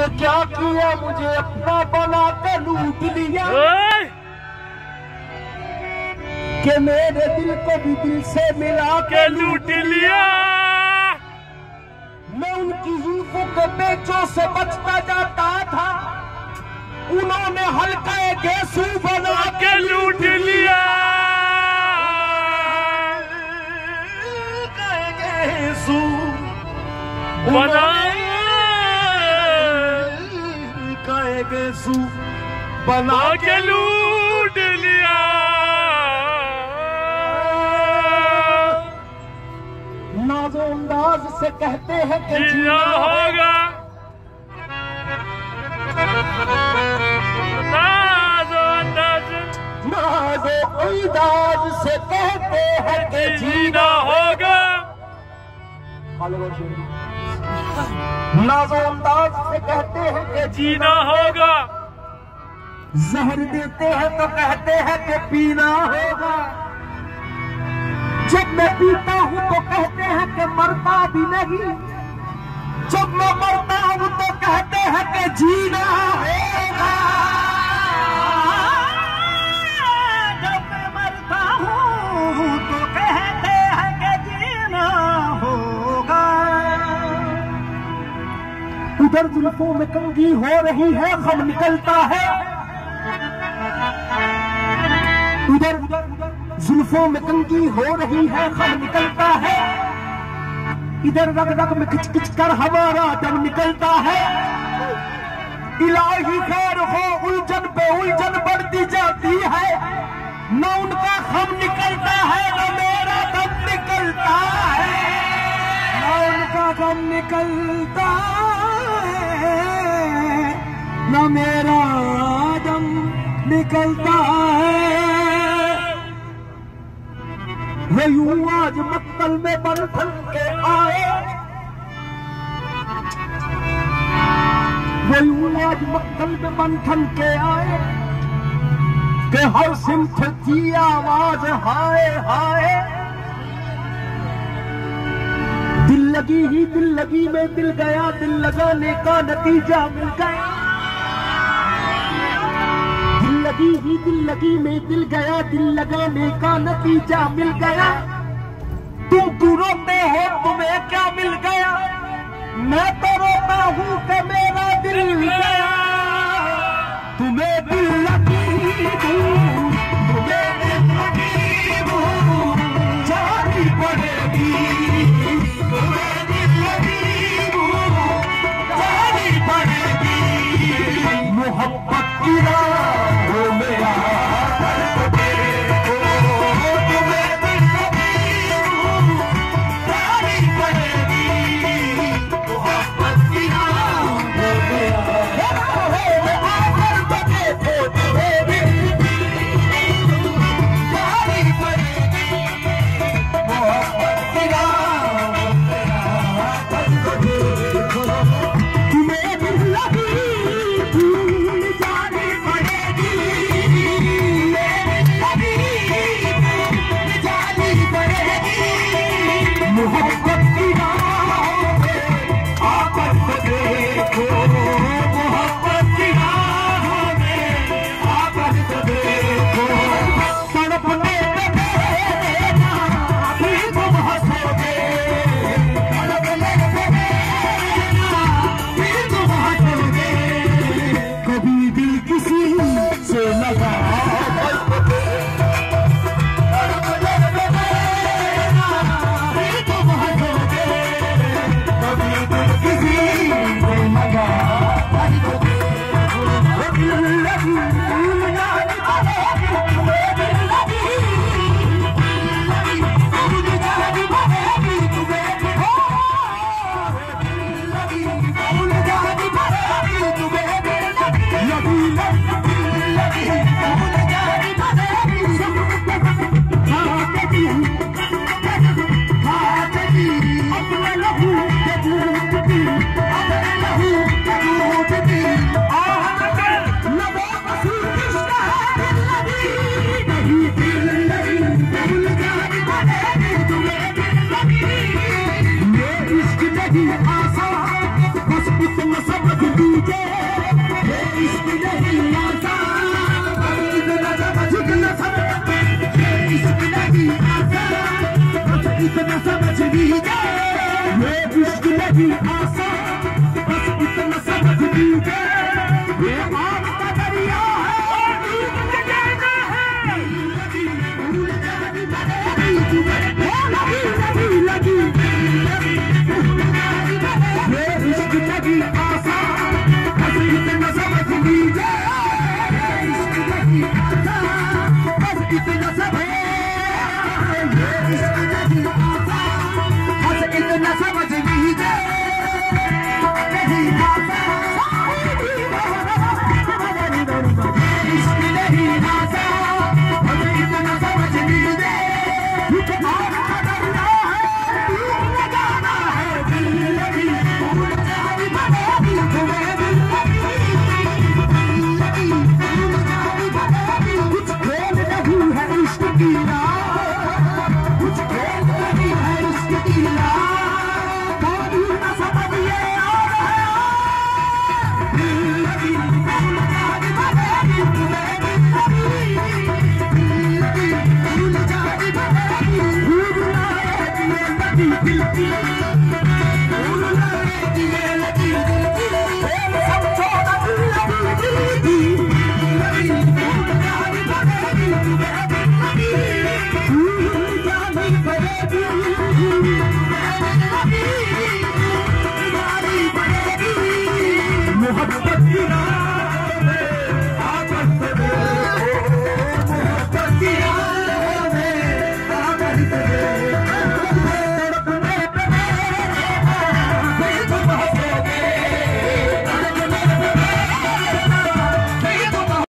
ये क्या किया? मुझे अपना बना के लूट लिया। के मेरे दिल को भी दिल से मिला के लूट लिया। मैं उनकी जुल्फों के बेचों से बचता जाता था। उन्होंने हल्का गेसू बना के लूट लिया। गेसू बना काए बना के लूट लिया। नाजो अंदाज से कहते हैं कि जीना होगा। नाजो अंदाज नाजो अंदाज से कहते हैं कि जीना होगा। नाजो अंदाज से कहते हैं कि जीना होगा। जहर देते हैं तो कहते हैं कि पीना होगा। जब मैं पीता हूँ तो कहते हैं कि मरता भी नहीं। जब मैं मरता हूँ तो कहते हैं कि जीना होगा। उधर जुल्फों में कंगी हो रही है, गम निकलता है। उधर जुल्फों में कंगी हो रही है, गम निकलता है। इधर रग रग में खिच खिच कर हमारा दम निकलता है। इलाही खैर हो, उलझन पे उलझन बढ़ती जाती है। न उनका हम निकलता है न मेरा दम निकलता है। न उनका दम निकलता है न मेरा दम निकलता है। वो यूँ आज मक्तल में बंधन के आए। वो यूँ आज मक्तल में बंधन के आए के हर सिमत की आवाज़ हाय हाय। दिल लगी ही दिल लगी में दिल गया, दिल लगाने का नतीजा मिल गया। लगी ही दिल लगी में दिल गया, दिल लगाने का नतीजा मिल गया। तुम तू रोते हो, तुम्हें क्या मिल गया? मैं तो रोता हूँ कि मेरा दिल गया। Yeah!